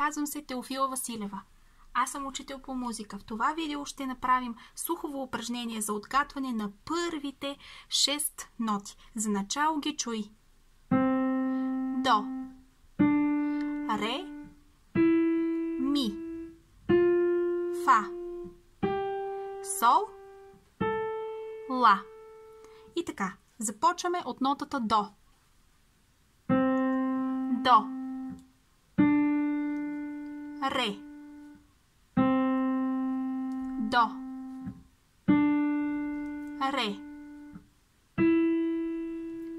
Казвам се Теофила Василева. Аз съм учител по музика. В това видео ще направим слухово упражнение за отгатване на първите 6 ноти. За начало ги чуй. До. Ре. Ми. Фа. Сол. Ла. И така, започваме от нотата До. До. Re. Do. Re.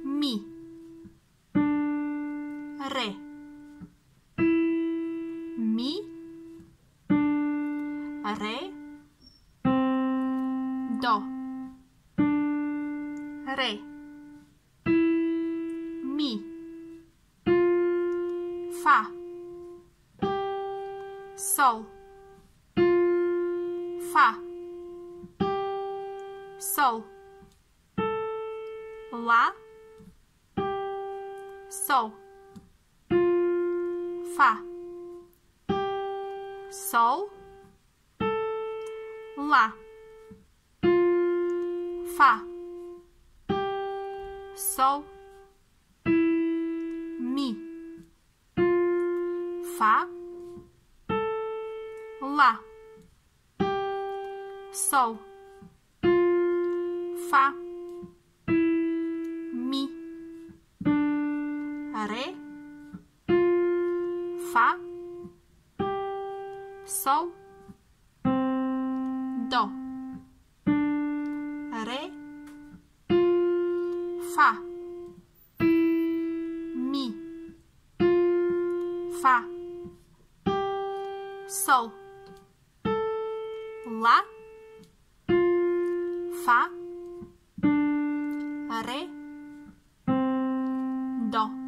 Mi. Re. Mi. Re. Do. Re. Sol, Fá, Sol, Lá, Sol, Fá, Sol, Lá, Fá, Sol, Mi, Fá. Lá. Sol. Fá. Mi. Ré. Fá. Sol. Dó. Ré. Fá. Mi. Fá. Sol. Lá, Fá, Ré, Dó.